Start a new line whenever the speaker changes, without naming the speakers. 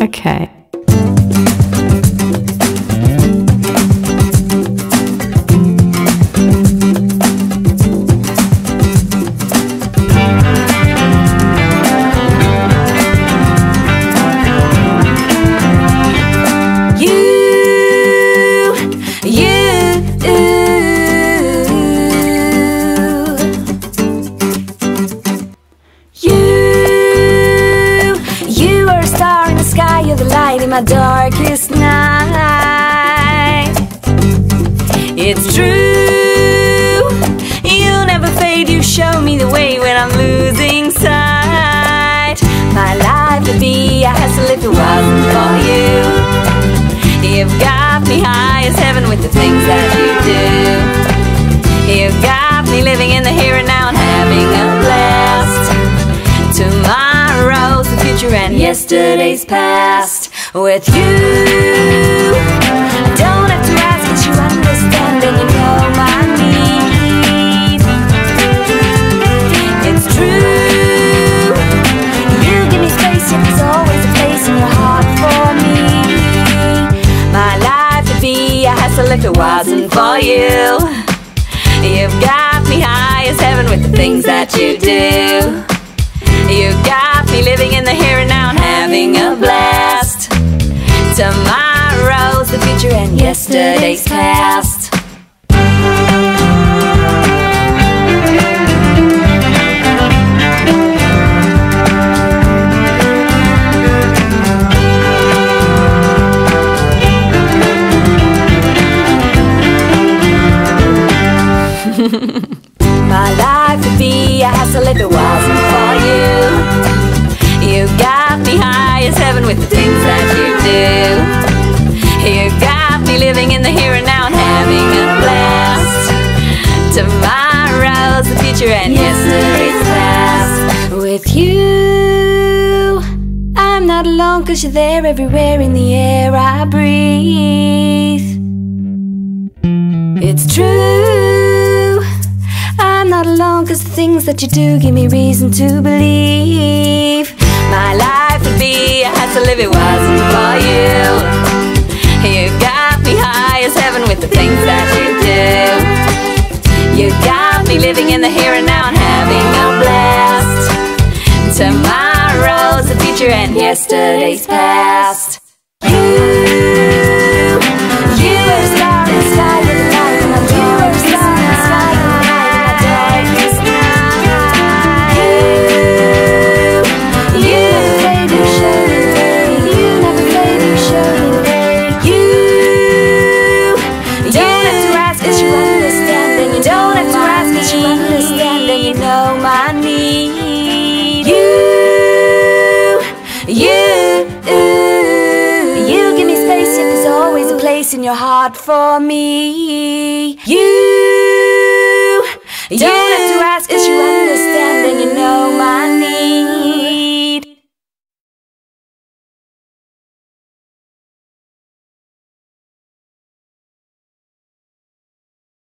Okay.
My darkest night. It's true, you'll never fade. You show me the way when I'm losing sight. My life would be a hassle if it wasn't for you. You've got me high as heaven with the things that you do. You've got me living in the here and now and having a blast. Tomorrow's the future and yesterday's past. With you, don't have to ask, cause you understand and you know my needs. It's true, you give me space, yet there's always a place in your heart for me. My life would be a hassle if it wasn't for you. You've got me high as heaven with the things that you do. You got me living in the here and now and having a blast. Yesterday's past. My life would be a hassle if it wasn't for you. You got me high as heaven with the things that you do. You got living in the here and now and having a blast. Tomorrow's the future and yesterday's past. With you, I'm not alone cause you're there everywhere in the air I breathe. It's true. I'm not alone cause the things that you do give me reason to believe. My life would be a to live it wasn't Tomorrow's the future and yesterday's past. Place in your heart for me. You, you don't have to ask.